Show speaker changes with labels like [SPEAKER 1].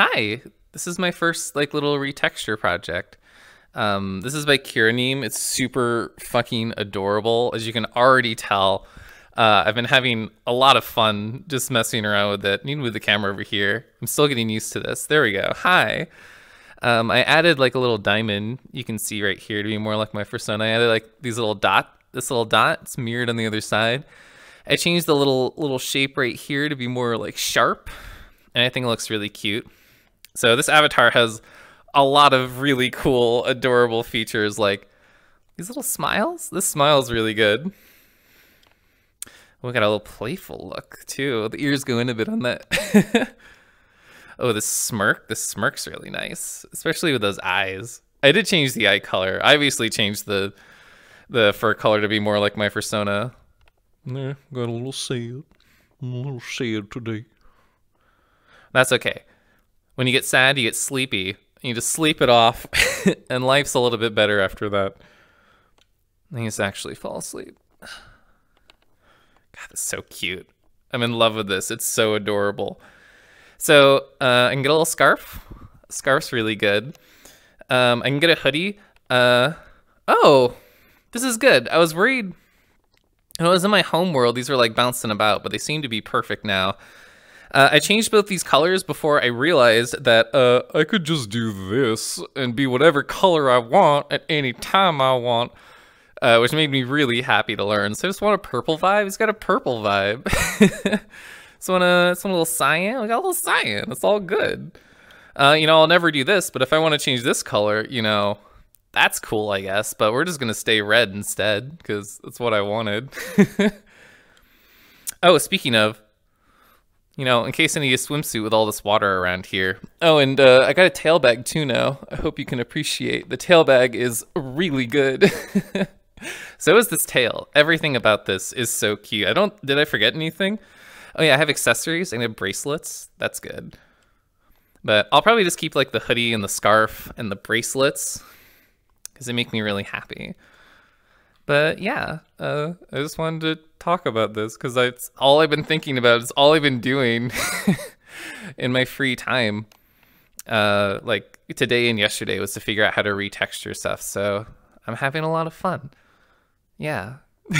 [SPEAKER 1] Hi, this is my first like little retexture project. Um, this is by KiroNeem. It's super fucking adorable, as you can already tell. Uh, I've been having a lot of fun just messing around with it. I need to move the camera over here. I'm still getting used to this. There we go. Hi. Um, I added like a little diamond. You can see right here to be more like my persona. I added like these little dot. This little dot. It's mirrored on the other side. I changed the little little shape right here to be more like sharp, and I think it looks really cute. So this avatar has a lot of really cool, adorable features like these little smiles. This smile's really good. We got a little playful look too. The ears go in a bit on that. oh, this smirk. This smirk's really nice, especially with those eyes. I did change the eye color. I obviously changed the the fur color to be more like my persona.
[SPEAKER 2] Yeah, got a little sad. a little sad today.
[SPEAKER 1] That's okay when you get sad, you get sleepy. You just sleep it off, and life's a little bit better after that. You just actually fall asleep. God, that's so cute. I'm in love with this. It's so adorable. So uh, I can get a little scarf. Scarf's really good. Um, I can get a hoodie. Uh, oh, this is good. I was worried. When I was in my home world. These were like bouncing about, but they seem to be perfect now. Uh, I changed both these colors before I realized that uh, I could just do this and be whatever color I want at any time I want, uh, which made me really happy to learn. So I just want a purple vibe. He's got a purple vibe. so want a, some little cyan? We got a little cyan. It's all good. Uh, you know, I'll never do this, but if I want to change this color, you know, that's cool, I guess. But we're just going to stay red instead because that's what I wanted. oh, speaking of, you know, in case I need a swimsuit with all this water around here. Oh, and uh, I got a tail bag too now. I hope you can appreciate. The tail bag is really good. so is this tail. Everything about this is so cute. I don't, did I forget anything? Oh yeah, I have accessories. I have bracelets. That's good. But I'll probably just keep like the hoodie and the scarf and the bracelets because they make me really happy. But yeah, uh, I just wanted to talk about this because that's all I've been thinking about. It's all I've been doing in my free time. Uh, like today and yesterday was to figure out how to retexture stuff. So I'm having a lot of fun. Yeah.